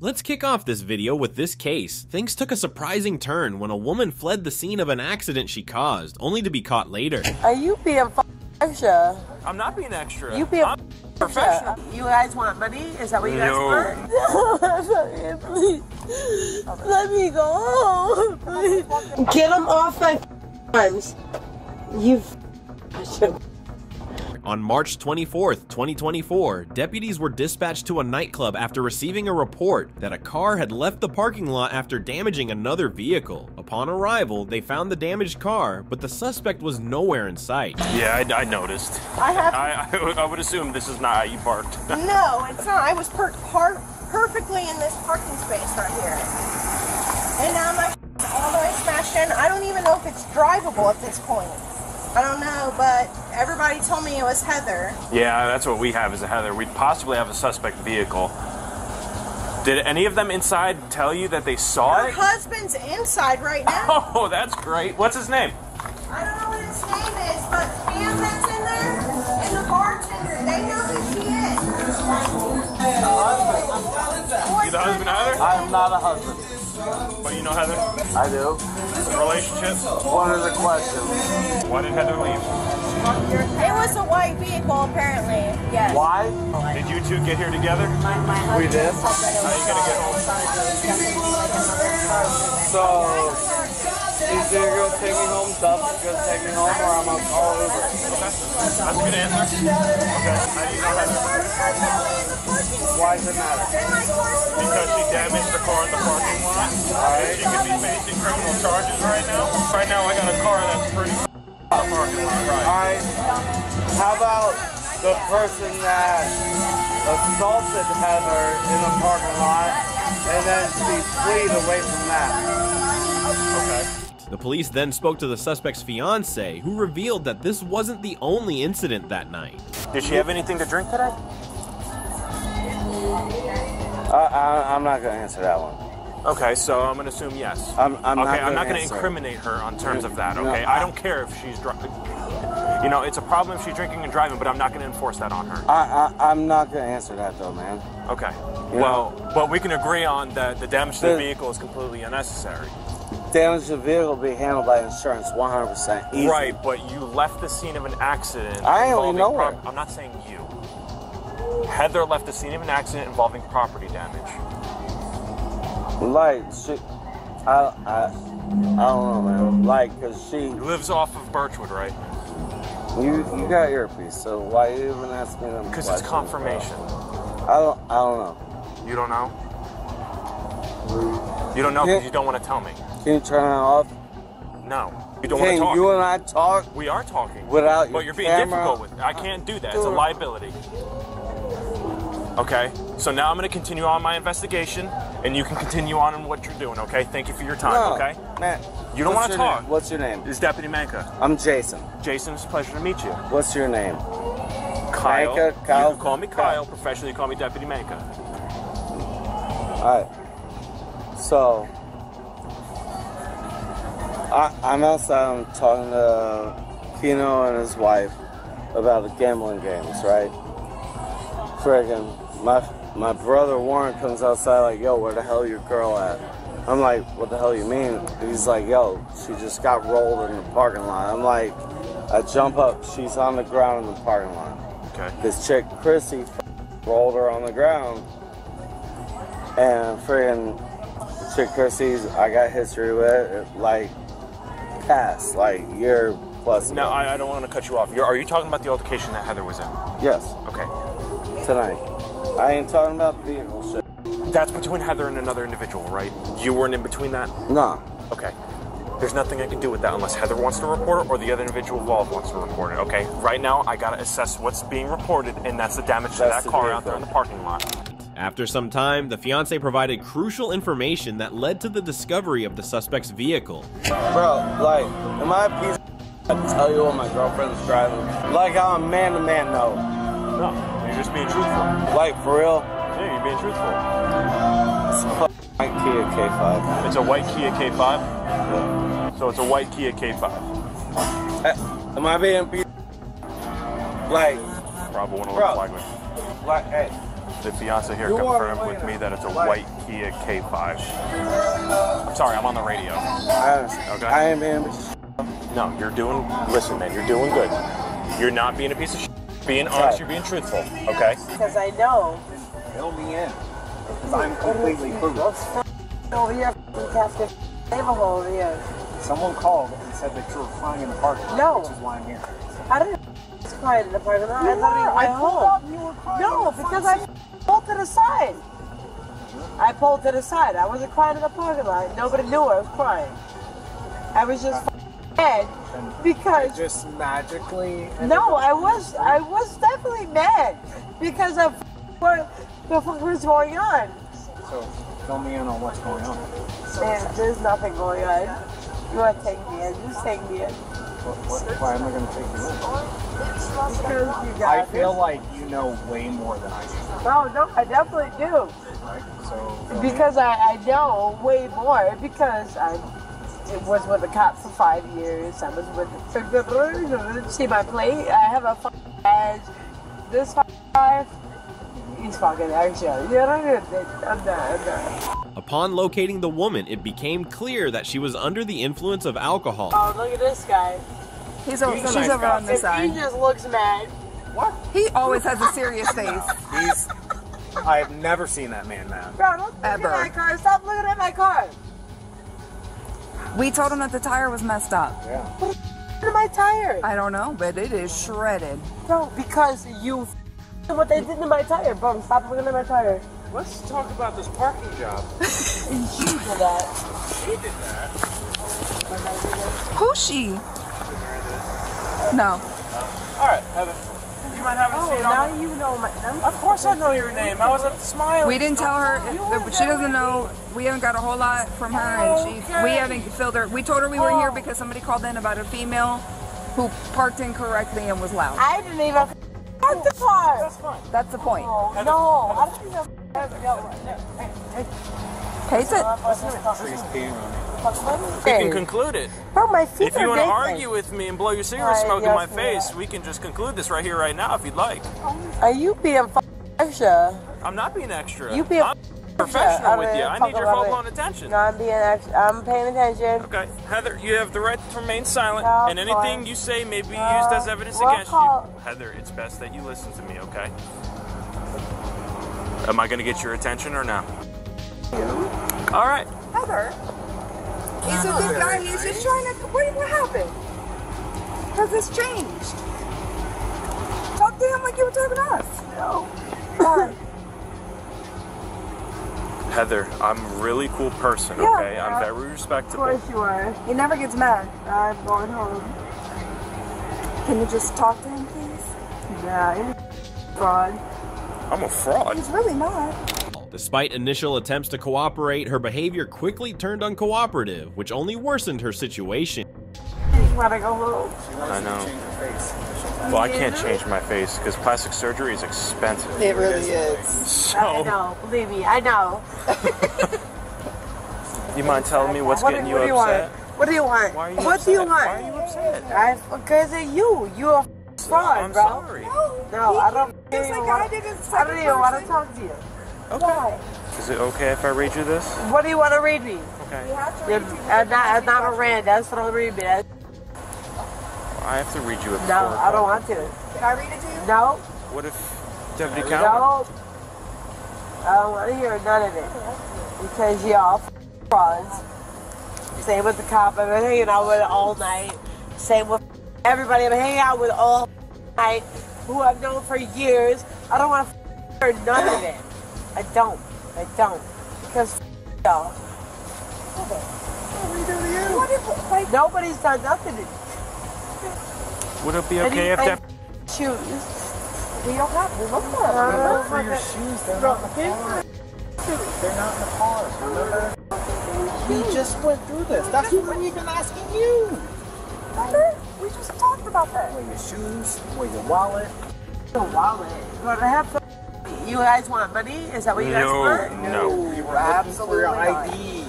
Let's kick off this video with this case. Things took a surprising turn when a woman fled the scene of an accident she caused, only to be caught later. Are you being f- extra? I'm not being extra. You being I'm professional. extra. You guys want money? Is that what you guys No. want? No, please. Let me go home. Please. Get them off my arms. You f- On March 24, 2024, deputies were dispatched to a nightclub after receiving a report that a car had left the parking lot after damaging another vehicle. Upon arrival, they found the damaged car, but the suspect was nowhere in sight. Yeah, I, I noticed. I have I, I, would- I would assume this is not how you parked. No, it's not. I was parked par- perfectly in this parking space right here. And now my all the way smashed in. I don't even know if it's drivable at this point. I don't know, but everybody told me it was Heather. yeah, that's what we have as a Heather. We possibly have a suspect vehicle. Did any of them inside tell you that they saw Her it? husband's inside right now. Oh, that's great. What's his name? I don't know what his name is, but Pam that's in there and the bartender, they know who she is. You the husband, Heather? I am not a husband. But you know Heather? I do. Relationship? What are the questions? Why did Heather leave? It was a white vehicle, apparently. Yes. Why? Did you two get here together? We did. How are you gonna get home? So, he's gonna go take me home, Duff is gonna take me home, or I'm gonna call Uber. That's a good answer. Okay. How do you know Heather? Why does it matter? Because she damaged the car in the parking lot. She could be facing criminal charges right now. Right now, I got a car that's pretty in the parking lot. Right. Alright. How about the person that assaulted Heather in the parking lot and then she fleed away from that? Okay. The police then spoke to the suspect's fiance, who revealed that this wasn't the only incident that night. Did she have anything to drink today? I, I, I'm not gonna answer that one. Okay, so I'm gonna assume yes. I'm- I'm not okay, I'm gonna not gonna answer. incriminate her on terms of that. No, Okay, I- I don't care if she's drunk. You know, it's a problem if she's drinking and driving, but I'm not gonna enforce that on her. I, I, I'm not gonna answer that though, man. Okay. Yeah. Well, but we can agree on that the damage to the The- vehicle is completely unnecessary. Damage to the vehicle will be handled by insurance 100%. Easy. Right, but you left the scene of an accident. I only know her. I'm not saying you. Heather left the scene of an accident involving property damage. Like, she, I, I, I don't know, man. Like, cause she, He lives off of Birchwood, right? you, you got earpiece, so why you even ask me them Because it's confirmation. I don't, I don't know. You don't know? You don't know because you don't want to tell me. Can you turn it off? No. You don't want to talk. you and I talk? we are talking. Without your But you're being camera? difficult with it. I can't do that. It's a liability. Okay? So now I'm going to continue on my investigation, and you can continue on in what you're doing, okay? Thank you for your time, No, okay? man. You don't wanna talk. name? What's your name? This is Deputy Manka. I'm Jason. Jason, it's a pleasure to meet you. What's your name? Kyle. Manka, Kyle. You can call me Kyle. Professionally, call me Deputy Manka. Alright. So, I, I'm outside. I'm talking to Kino and his wife about the gambling games, right? Friggin', my my brother Warren comes outside like, "Yo, where the hell your girl at?" I'm like, "What the hell you mean?" He's like, "Yo, she just got rolled in the parking lot." I'm like, I jump up. She's on the ground in the parking lot. Okay. This chick, Chrissy, rolled her on the ground. And friggin' chick Chrissy's, I got history with it, like, past, like, year plus. No. I, I don't want to cut you off. You're, are you talking about the altercation that Heather was in? Yes, Okay. tonight. I ain't talking about vehicle shit. That's between Heather and another individual, right? You weren't in between that? Nah. Okay. There's nothing I can do with that unless Heather wants to report it or the other individual involved wants to report it, okay? Right now, I gotta assess what's being reported, and that's the damage to that car out there in the parking lot. After some time, the fiance provided crucial information that led to the discovery of the suspect's vehicle. Bro, like, am I a piece of I tell you what my girlfriend girlfriend's driving? Like, I'm a man to man, though. No, you're just being truthful. Like, for real? Yeah, you're being truthful. It's a white Kia K5. It's a white Kia K5, Yeah. so it's a white Kia K5. Eh, Am I being a piece Like, Bravo one Bro. flagman. like, hey, The fiance here confirmed with me that it's a white Kia K5. I'm sorry, I'm on the radio. I, Okay. I ain't being. No, you're doing. Listen, man, you're doing good. You're not being a piece of shit. Being honest, you're being truthful. Okay. Because I know. Fill me in. Because I'm completely clueless. Over here, f***ing casket. Neighborhood over here. Someone called and said that you were crying in the parking lot, No. which is why I'm here. I didn't was crying in the parking lot. I You thought were. I pulled up you were crying No, because I seat. Pulled to the side. I pulled to the side. I wasn't crying in the parking lot. Nobody knew I was crying. I was just mad because Just magically. no, I was I was definitely mad because of what the fuck was going on. So fill me in on what's going on. Man, there's nothing going on. You want to take me in? Just take me in. What, what, why am I going to take you in? Because you I got feel this. like you know way more than I do. No, no, I definitely do. Right? So fill me in. Because I, I know way more. Because I it was with the cops for five years. I was with the see my plate. I have a fucking badge. This five. He's fucking extra. You know, I'm not. I'm not. Upon locating the woman, it became clear that she was under the influence of alcohol. Oh, look at this guy. He's over, she's over on this side. he just looks mad. What? He always has a serious face. He's. I've never seen that man mad. Bro, don't look Ever. at my car. Stop looking at my car. We told him that the tire was messed up. Yeah. Look at my tire. I don't know, but it is shredded. Bro, because you f- what they did to my tire, bro. Stop looking at my tire. Let's talk about this parking job. You did that. She did that. Who's she? No. All right, Heather. You mind having a Oh, seat now you know my number. Of course I know your name. I was at the smile. We didn't tell her. that She doesn't know. We haven't got a whole lot from her, and she. We haven't filled her. We told her we were here oh. because somebody called in about a female who parked incorrectly and was loud. I didn't even f- park the car. That's fine. That's the point. Oh, no, I don't even f- Pace it. She's peeing on me. We can conclude it. Bro, my feet If you want to argue with me and blow your cigarette smoke in my face, we can just conclude this right here, right now, if you'd like. Are you being extra? I'm not being extra. You being I'm professional extra. with you. I need your full blown attention. No, I'm being extra. I'm paying attention. Okay, Heather, you have the right to remain silent, No, and anything you say may be No, used as evidence we'll against call- you. Heather, it's best that you listen to me, okay? Am I going to get your attention or no? All right. Heather. He's a good guy. He's just trying to. What, what happened? Has this changed? Talk to him like you were talking to us. No. Why? Heather, I'm a really cool person, Yeah, okay? I'm very very Of course you are. He never gets mad. I'm going home. Can you just talk to him, please? Yeah, you're fraud. I'm a fraud. He's really not. Despite initial attempts to cooperate, her behavior quickly turned uncooperative, which only worsened her situation. You go home? I know. Well, I can't change my face because plastic surgery is expensive. It really is. So. I know. Believe me, I know. you mind telling me what's What- getting you what do you upset? What do you want? Why are you what upset? do you want? Why are you upset? I because of you. You're a fraud, I'm bro. sorry. No, I don't. Just like I did as a I don't second even want to person. talk to you. Okay. Is it okay if I read you this? What do you want to read me? Okay. You're, I'm not, I'm not a rant. That's what I'm reading me. That's- I have to read you a No, I don't want to. Can I read it to you? No, What if Deputy Calvin? no. I don't want to hear none of it because y'all f- frauds. Same with the cop. I've been hanging out with all night. Same with everybody I'm hanging out with all night, who I've known for years. I don't want to hear none of it. I don't. I don't. Because f- y'all. What if, like, Nobody's done nothing to Would it be I okay if didn't- Dep- I choose. we don't have, we look for it. Uh, Look for your shoes. They're not in the car. They're not in the car. Remember? We just went through this. That's what we're even asking you. Remember? We just talked about that. Where your shoes? Where your wallet? The wallet. But I have. You guys want money? Is that what you guys No, want? no. no. We were looking for your ID.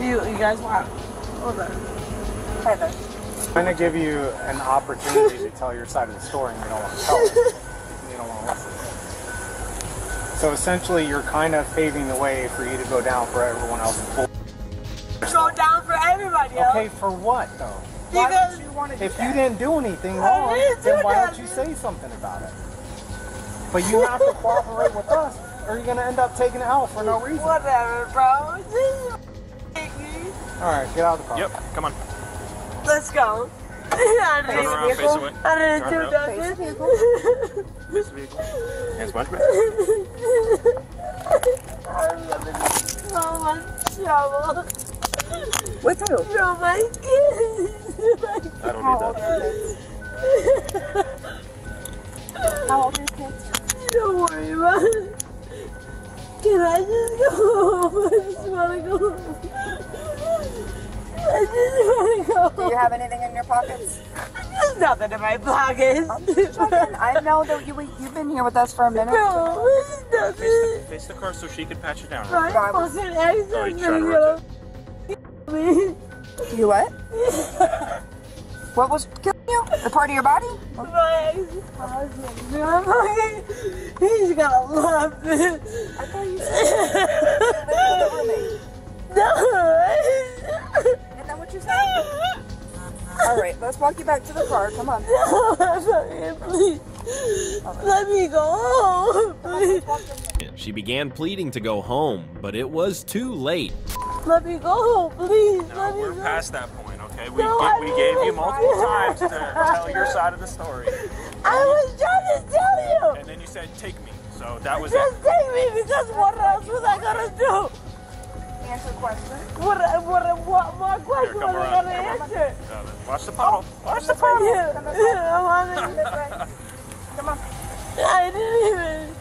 You, you guys want? Hold on. Heather. I'm gonna give you an opportunity to tell your side of the story, and you don't want to tell it. You don't want to listen. So essentially, you're kind of paving the way for you to go down for everyone else's bull. Go down for everybody else. Okay, for what though? Why Because don't you want to if you didn't do anything wrong, didn't then do why don't you say something about it? But you have to cooperate with us, or you're gonna end up taking it out for no reason. All Whatever, bro. All right, get out of the car. Yep, come on. Let's go. I Turn around, face away. I didn't Turn do around. nothing. Face the vehicle. Hands behind your back. So much trouble. With who? No, my kids. I don't need that. How old are your kids? Don't worry about it. Can I just go home? I just want to go home. I just want to go home. Do you have anything in your pockets? There's nothing in my pockets. I know that you you've been here with us for a minute. No, there's Face the, face the car so she can patch it down. My I was- fucking ex Oh, is you trying to gonna me. You what? what was killing you? The part of your body? My ex husband. I'm fucking. He's gonna love this. I thought you said you lived with a roommate. No. Isn't that what you said? All right, let's walk you back to the car. Come on. No, fucking please. Let me go home. Please. She began pleading to go home, but it was too late. Let me go home, please. No, Let me we're go. past that point, okay? We, No, ga- I we gave you multiple times to tell your side of the story. I was trying to tell you. And then you said, take me. So that was Just it. take me because what else was I gonna do? Answer question. What, what, what more questions come was I gonna answer? Watch the puddle. Oh, Watch the Come on. puddle. Yeah, Come this way. I wanted- This way. Come on. I didn't even.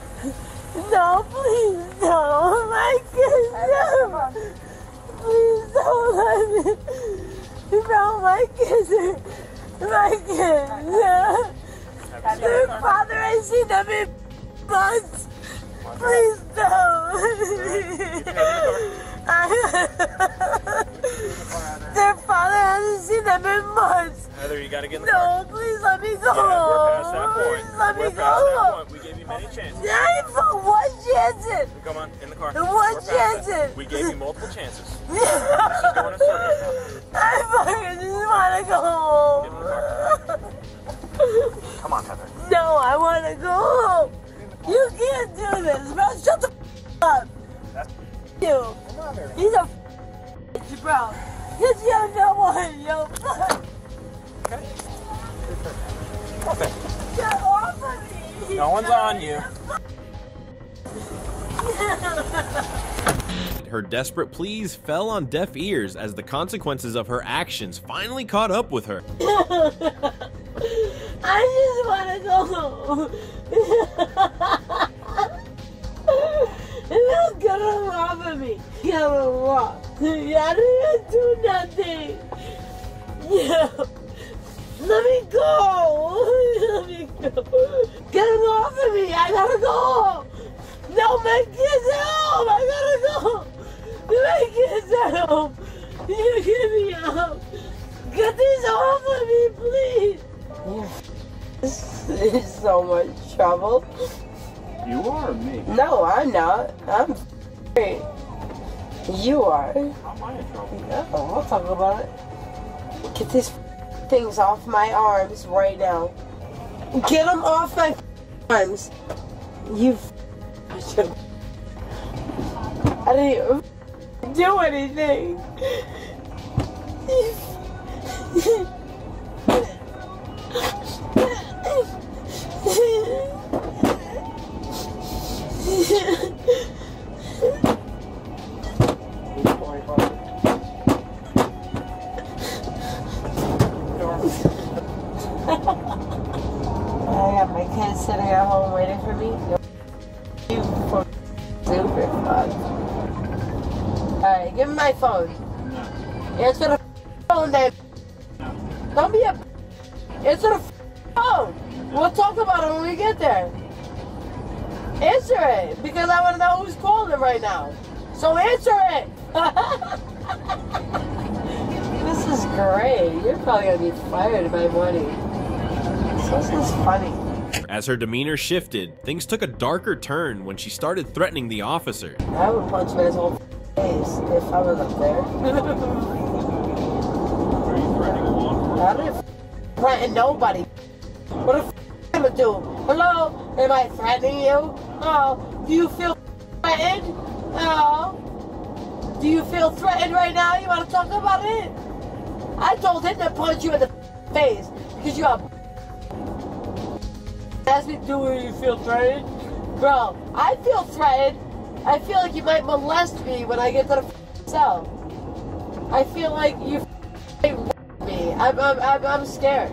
No, please don't. My kids, Come no. on. Please don't let me. No, my kids are. My kids. Their father, I see them in months. Please don't. Their father hasn't seen them in months. Heather, you gotta get in the car. No, please let me go. Yeah, we're past that point. Please let me we're go. past that point. We gave you many chances. Not for one chance. Come on, in the car. The one We're past that. chance. We gave you multiple chances. This is going in circles now. I fucking just want to go home. Come on, Heather. No, I want to go home. You can't do this, bro. Shut the f- up. You. He's a f- bro. Cause you're no one, yo. Fuck. Okay. Get off of me. No one's on you. Her desperate pleas fell on deaf ears as the consequences of her actions finally caught up with her. I just want to go home. Him off of me. Get him off. I didn't do nothing. Yeah. Let me go. Let me go. Get him off of me. I gotta go. No, my kids at home. I gotta go. My kids at home. You get me out. Get these off of me, please. This is so much trouble. You are me. No, I'm not. I'm great. You are. How am I in trouble? No, we'll talk about it. Get these things off my arms right now. Get them off my arms. You. I didn't even do anything. because I want to know who's calling right now. So answer it. this is great. You're probably gonna be fired by morning. This is funny. As her demeanor shifted, things took a darker turn when she started threatening the officer. I would punch his whole face if I was up there. Are you threatening a woman? I didn't threaten nobody. What the f am I do? Hello? Am I threatening you? Oh, do you feel threatened? Oh. Do you feel threatened right now? You want to talk about it? I told him to punch you in the face because you are. Ask me, do you feel threatened? Bro, I feel threatened. I feel like you might molest me when I get to the cell. I feel like you me. I'm, I'm, I'm, I'm scared.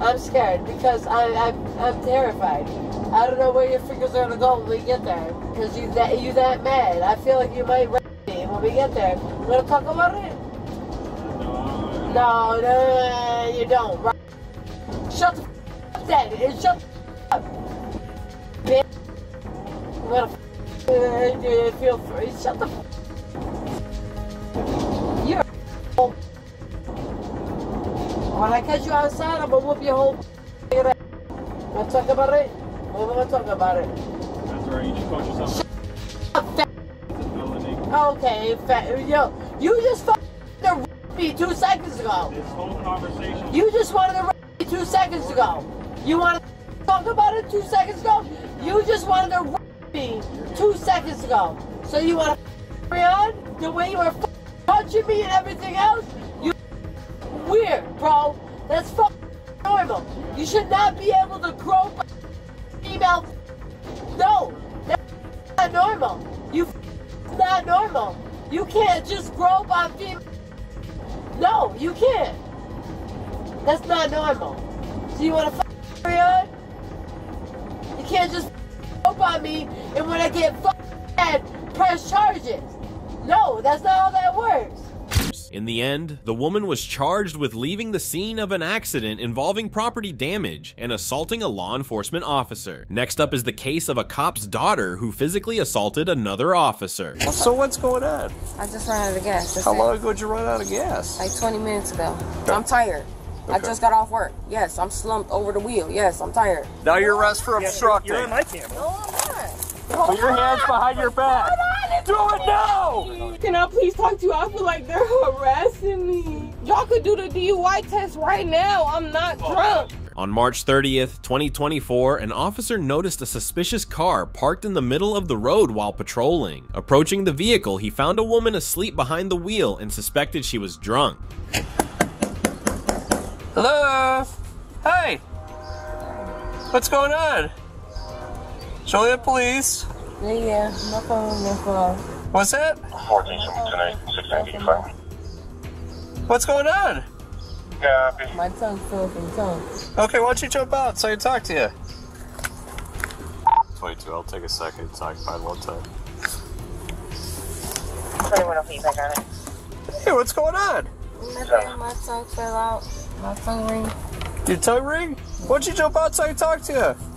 I'm scared because I, I, I'm terrified. I don't know where your fingers are gonna go when we get there. Because you that you that mad. I feel like you might rape me when we get there. You wanna talk about it? No, no, no, you don't. Right? Shut the f- Daddy. and Shut the up. Bitch. You wanna f- uh, feel free? Shut the f- You're a When I catch you outside, I'm gonna whoop your whole. Wanna talk about it? We're gonna talk about it. That's right, you just caught yourself Up, fat. Okay, fat. Yo, you just fucking me two seconds ago. This whole conversation. You just wanted to rape me two seconds ago. You wanted to talk about it two seconds ago? You just wanted to rape me two seconds ago. So you want to carry on the way you were punching me and everything else? You weird, bro. That's fucking normal. You should not be able to grope female. No, that's not normal. You not normal. You can't just grope on female. No, you can't. That's not normal. So you want to carry on? You can't just up on me and when I get mad, press charges. No, that's not how that works. In the end, the woman was charged with leaving the scene of an accident involving property damage and assaulting a law enforcement officer. Next up is the case of a cop's daughter who physically assaulted another officer. So what's going on? I just ran out of gas. That's How it. long ago did you run out of gas? Like 20 minutes ago. I'm tired. I just got off work. Yes, I'm slumped over the wheel. Yes, I'm tired. Now you're arrested for obstructing. You're on my camera. No, I'm. Put your hands behind your back. Do it now! Can I please talk to you? I feel like they're harassing me. Y'all could do the DUI test right now. I'm not drunk. On March 30th, 2024, an officer noticed a suspicious car parked in the middle of the road while patrolling. Approaching the vehicle, he found a woman asleep behind the wheel and suspected she was drunk. Hello? Hey! What's going on? Joliet Police. Yeah, yeah. No phone, no phone. What's that? 14, tonight, 695. What's going on? Copy. My tongue fell from tongue. Okay, why don't you jump out so I can talk to you? 22, I'll take a second to talk about one time. 21 feedback on it. Hey, what's going on? Nothing. My tongue fell out. My tongue ring. Your tongue ring? Why don't you jump out so I can talk to you?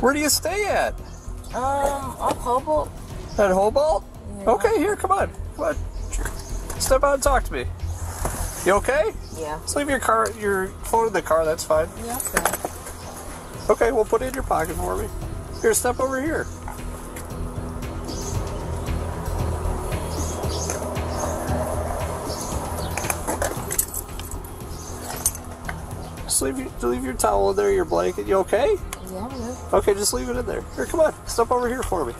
Where do you stay at? Um, I'm Hobart. At Hobart? Yeah. Okay, here, come on. Come on. Step out and talk to me. You okay? Yeah. Just leave your car, your phone in the car, that's fine. Yeah, okay. Okay, we'll put it in your pocket for me. Here, step over here. Just leave your, leave your towel in there, your blanket. You okay? Yeah, I'm good. Okay, just leave it in there. Here, come on. Step over here for me.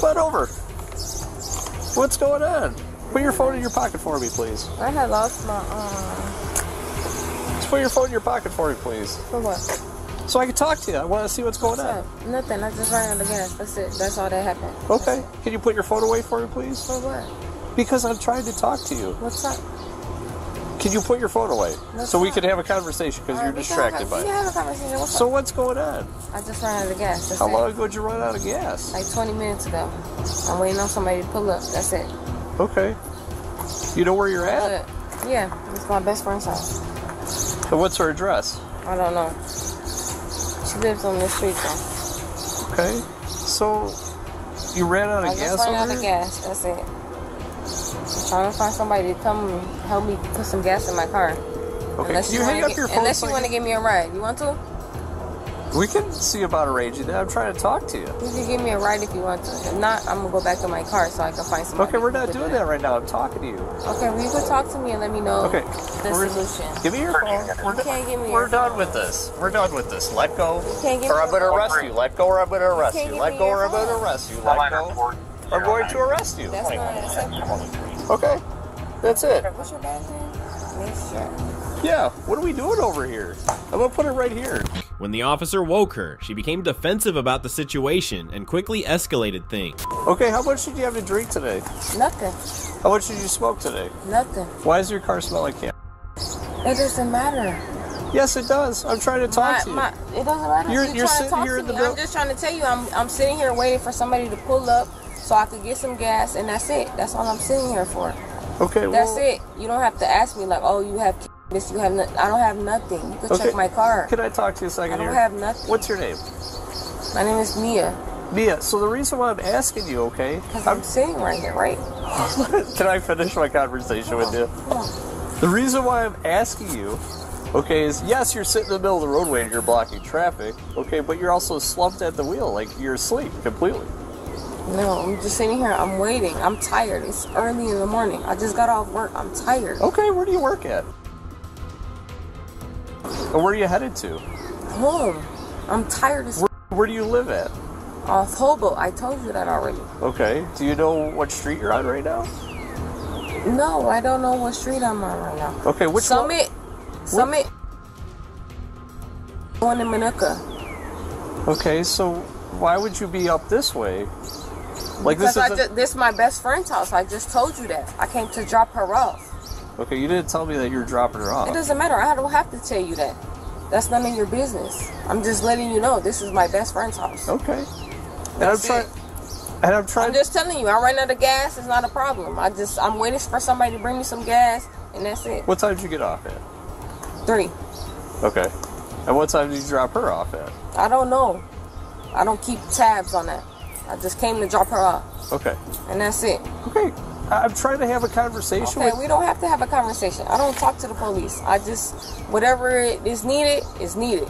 Come on over. What's going on? Put your phone in your pocket for me, please. I had lost my, um, Just put your phone in your pocket for me, please. for what? So I can talk to you. I want to see what's going What's on. Nothing. I just ran out of gas. That's it. That's all that happened. Okay. Can you put your phone away for me, please? For what? Because I'm trying to talk to you. What's up? Can you put your phone away What's so we can have a conversation because you're Alright, we can have distracted by it. have a conversation. What's So up? what's going on? I just ran out of gas. That's How it. long ago did you run out of gas? Like 20 minutes ago. I'm waiting on somebody to pull up. That's it. Okay. You know where you're at? Good. Yeah, it's my best friend's house. And what's her address? I don't know. She lives on this street though. Okay. So You ran out I of just gas ran out over of here? gas. That's it. I'm trying to find somebody to come and help me put some gas in my car. Okay, unless can you wanna hang up get- your phone Unless you want to give me a ride. You want to? We can see about arranging that. I'm trying to talk to you. You can give me a ride if you want to. If not, I'm gonna go back to my car so I can find somebody. Okay, we're not doing do that right now. I'm talking to you. Okay, well, you can talk to me and let me know Okay, the we're- solution. Give me your phone. We're, You can't give me we're your done phone. with this. We're done with this. Let go, can't give or me I'm going to arrest you. Let go, or I'm going to arrest can't you. Let go, or I'm going to arrest you. Let go. I'm going to arrest you. That's not acceptable. Okay, that's it. What's your bad name? Yeah, what are we doing over here? I'm going to put it right here. When the officer woke her, she became defensive about the situation and quickly escalated things. Okay, how much did you have to drink today? Nothing. How much did you smoke today? Nothing. Why does your car smell like can? It doesn't matter. Yes, it does. I'm trying to talk My, to you. my, it doesn't matter. You're- You're, you're sitting to talk here to in the me. bill- I'm just trying to tell you. I'm, I'm sitting here waiting for somebody to pull up so I could get some gas, and that's it. That's all I'm sitting here for. okay, That's well, it. You don't have to ask me like, oh, you have this, you have. No, I don't have nothing. You can Okay. check my car. Can I talk to you a second I don't here? have nothing. What's your name? My name is Mia. Mia. So the reason why I'm asking you, okay? Cause I'm sitting right here, right? Can I finish my conversation with you? The reason why I'm asking you, okay, is yes, you're sitting in the middle of the roadway and you're blocking traffic, okay, but you're also slumped at the wheel, like you're asleep completely. No, I'm just sitting here. I'm waiting. I'm tired. It's early in the morning. I just got off work. I'm tired. Okay, where do you work at? Where are you headed to? Home. I'm tired as Where, where do you live at? off Hobo. I told you that already. Okay. Do you know what street you're on right now? No, I don't know what street I'm on right now. Okay, which one? Summit. Summit. Going to Manuka. Okay, so why would you be up this way? Like this I is just, this is my best friend's house. I just told you that. I came to drop her off. Okay, you didn't tell me that you were dropping her off. It off. doesn't matter. I don't have to tell you that. That's none of your business. I'm just letting you know this is my best friend's house. Okay. And That's I'm trying it. and I'm trying I'm just telling you, I ran out of gas. It's not a problem. I just I'm waiting for somebody to bring me some gas, and that's it. What time did you get off at? Three. Okay. And what time did you drop her off at? I don't know. I don't keep tabs on that. I just came to drop her off, Okay. and that's it. Okay. I'm trying to have a conversation Okay, with we don't have to have a conversation. I don't talk to the police. I just whatever is needed is needed.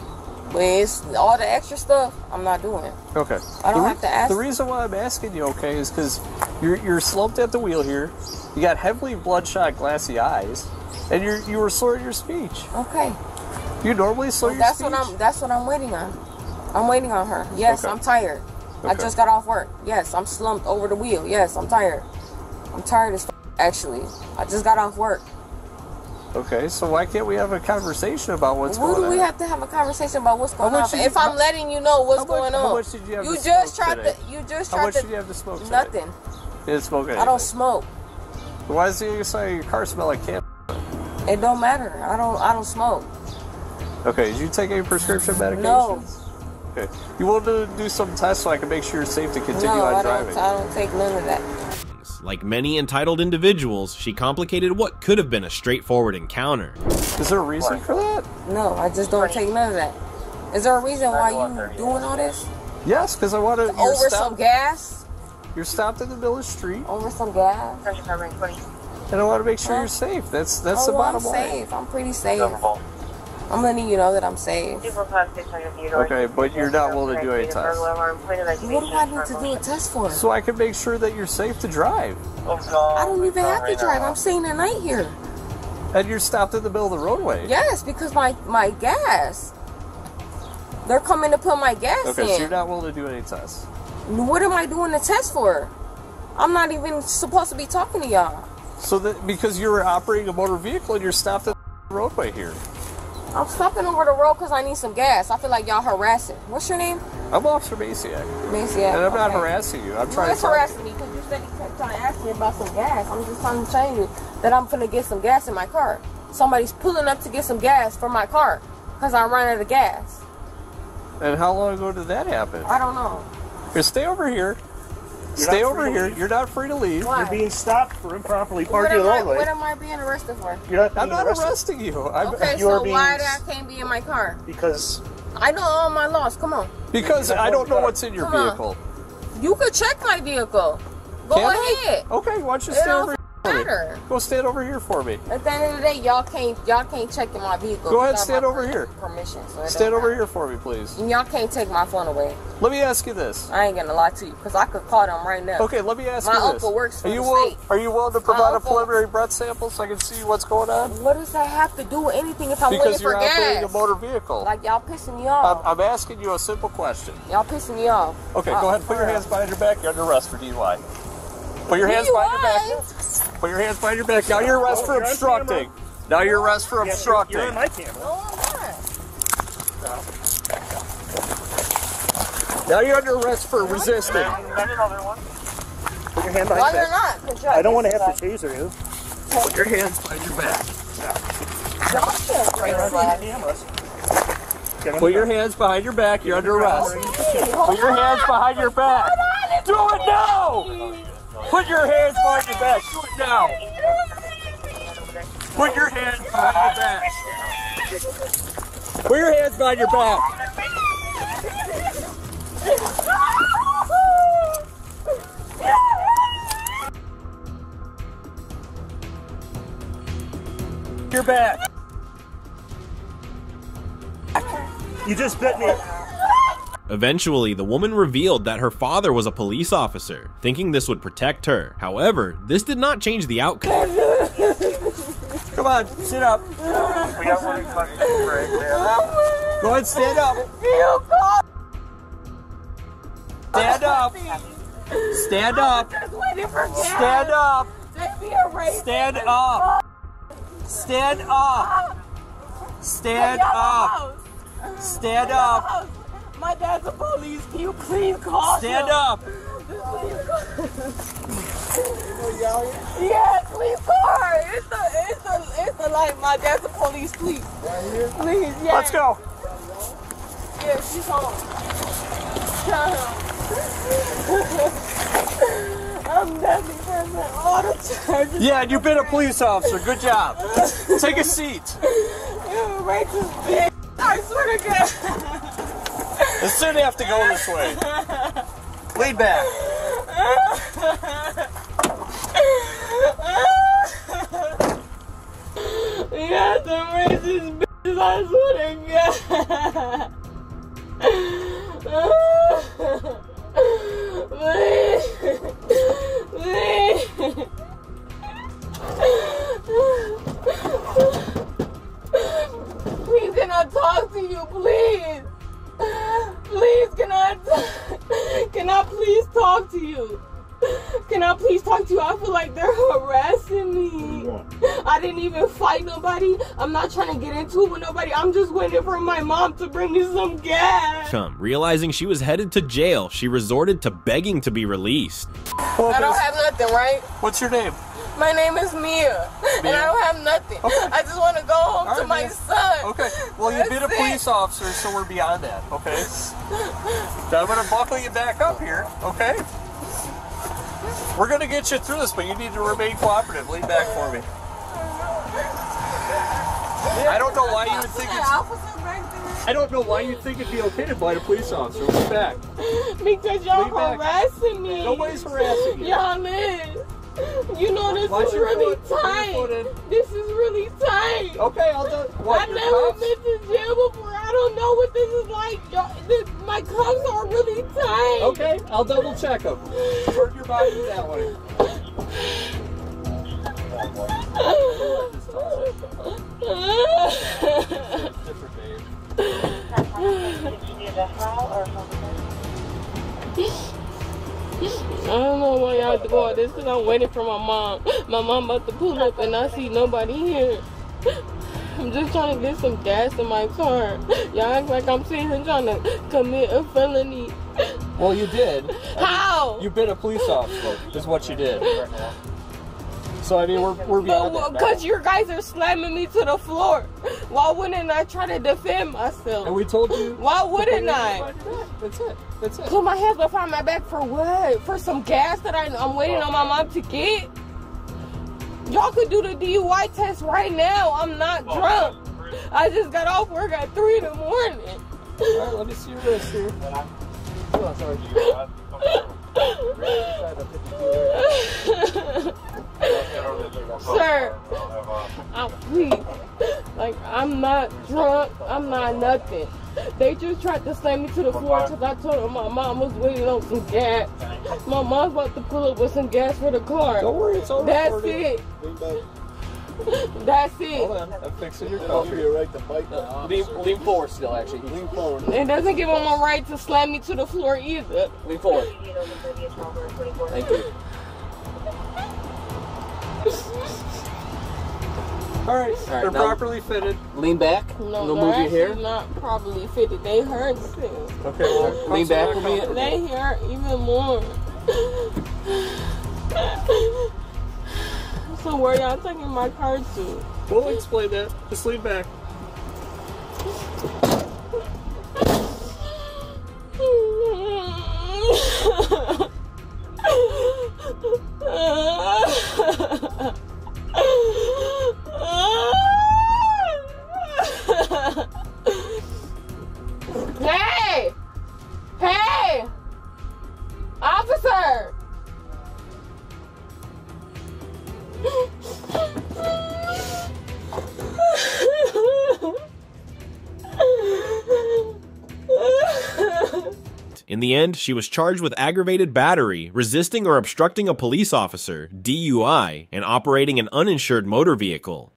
But it's all the extra stuff I'm not doing. Okay. I don't The have to ask- The reason why I'm asking you, okay, is because you're you're slumped at the wheel here. You got heavily bloodshot, glassy eyes, and you're you were slurring your speech. Okay. You normally slur Well, your that's speech. what I'm. That's what I'm waiting on. I'm waiting on her. Yes, Okay. I'm tired. I just got off work. Yes, I'm slumped over the wheel. Yes, I'm tired. I'm tired as f- actually. I just got off work. Okay, so why can't we have a conversation about what's What going do we have to have a conversation about what's going on? did If I'm letting you know what's how much- going how on, much did you have to just tried today? to. You just tried How much to. did you have to smoke today? Nothing. You didn't smoke anything. I don't smoke. Why does the inside of your car smell like camp? It don't matter. I don't. I don't smoke. Okay, did you take any prescription medications? No. Okay. You want to do some tests so I can make sure you're safe to continue No, on I driving? don't. I don't take none of that. Like many entitled individuals, she complicated what could have been a straightforward encounter. Is there a reason for that? No, I just don't take none of that. Is there a reason why you're doing all this? Yes, because I want to. Over some gas? You're stopped in the middle of the street, Over some gas? and I want to make sure you're safe. That's that's oh, the bottom I'm line. safe. I'm pretty safe. I'm letting you know that I'm safe. Okay, but you're not willing to do any tests. What do I need to do a test for? So I can make sure that you're safe to drive. I don't even have to drive. I'm staying the night here. And you're stopped in the middle of the roadway. Yes, because my my gas. They're coming to put my gas Okay, in. so you're not willing to do any tests. What am I doing the test for? I'm not even supposed to be talking to y'all. So that because you're operating a motor vehicle and you're stopped at the roadway here. I'm stopping over the road because I need some gas. I feel like y'all harassing. What's your name? I'm Officer Masiak. Macy. And I'm not okay. harassing you. I'm You trying to talk- harassing me because you said you kept trying to ask me about some gas. I'm just trying to tell you that I'm gonna get some gas in my car. Somebody's pulling up to get some gas for my car because I ran out of gas. And how long ago did that happen? I don't know. Here, stay over here. You're stay over here. leave. You're not free to leave. Why? You're being stopped for improperly What parking am, the I, roadway. what am I being arrested for? You're not I'm not arrested arresting you. I'm, Okay, You are so being why s- that can't be in my car? because I know all my laws. Come on. because I don't know what's in your Come on. vehicle. You could check my vehicle. Go Can I? ahead. Okay, why don't you It over here for me? Matter. Go stand over here for me. At the end of the day, y'all can't y'all can't check in my vehicle. Go ahead, stand over here. Permission. So Stand over matter. here for me, please. And y'all can't take my phone away. Let me ask you this. I ain't gonna lie to you, cause I could call them right now. Okay, let me ask My you this. My uncle works for are you the willing, state. Are you willing to provide a preliminary breath sample so I can see what's going on? What does that have to do with anything if I'm Because waiting you're for operating a motor vehicle. Like y'all pissing me I'm, off. I'm asking you a simple question. y'all pissing me off. Okay, Uh, go ahead and put your hands behind your back. You're under arrest for DUI. Put your hands behind your back. DUI? Put your hands behind your back. Now you're arrested for obstructing. Now you're arrested for obstructing. You're on my camera. No, I'm not. Now you're under arrest for resisting. Put your hand Why behind your back. not? 'Cause y'all I don't want to have to taser you. Put your hands behind your back. off. Y'all can't break flag. Cameras. Get on Put your hands behind your back. You're under arrest. Put your hands behind your back. Hold on, it's Do it now! Put your hands behind your back. Do it now. Put your hands behind your back. Put your hands behind your back. Your back. You just bit me. Eventually, the woman revealed that her father was a police officer, thinking this would protect her. However, this did not change the outcome. Come on, sit up. We got one fucking break there. Go ahead, stand up. Stand up. Stand up. Stand up. Stand up. Stand up. Stand up. Stand up. My dad's a police. Can you please call Stand him? up. Yes, please call her. It's the, it's the, it's the like my dad's a police. Please, please, yeah. Let's go. Yeah, she's home. Tell him. I'm definitely pressing all the charges. Yeah, you've been a police officer. Good job. Take a seat. Racist bitch. I swear to God. It shouldn't have to go this way. Lead back. Yeah, the racist bitches, I swear to my mom to bring me some gas. Chum, realizing she was headed to jail, she resorted to begging to be released. I don't have nothing, right? What's your name? My name is Mia, and I don't have nothing. I just want to go home All to my Mia. son. Okay. Well, you've been a That's it. police officer, so we're beyond that. Okay. Now I'm gonna buckle you back up here. Okay. We're gonna get you through this, but you need to remain cooperative. Lean back for me. I don't know why you would think it's. I don't know why you think it'd be okay to bite a police officer. Lean back. Because y'all harassing me. Nobody's harassing you. Y'all is. You know this Watch is really foot. Tight. This is really tight. Okay, I'll do. What? I've never cuffs? been to jail before. I don't know what this is like. This, my cuffs are really tight. Okay, I'll double check them. Turn your body that way. Different babe. I don't know why y'all do all this because I'm waiting for my mom. My mom about to pull up and I see nobody here. I'm just trying to get some gas in my car. Y'all act like I'm sitting here trying to commit a felony. Well, you did. How? You bit a police officer, is what you did. So I mean, we're we're beyond But that. because now. you guys are slamming me to the floor, why wouldn't I try to defend myself? And we told you. Why wouldn't I? hands behind your back. That's it. That's it. Put my hands behind my back for what? For some gas that I, I'm waiting on my mom to get? Y'all could do the DUI test right now. I'm not drunk. I just got off work at 3 in the morning. All right, let me see your wrist here. Oh, sorry. Sir, I, please. Like, I'm not drunk. I'm not nothing. They just tried to slam me to the floor because I told them my mom was waiting on some gas. My mom's about to pull up with some gas for the car. Don't worry, it's all That's recorded. it. That's it. Hold on, I'm fixing your I'll coffee. you a right to bite that. Uh, lean, lean forward still, actually. Lean forward. It doesn't give them a right to slam me to the floor either. Lean forward. Thank you. All right, they're properly fitted. Lean back. No, We'll they're move your actually hair. not properly fitted. They hurt still. Okay, well, Lean back with me. They hurt even more. so where y'all taking my car to? We'll explain that. Just lean back. She was charged with aggravated battery, resisting or obstructing a police officer, DUI, and operating an uninsured motor vehicle.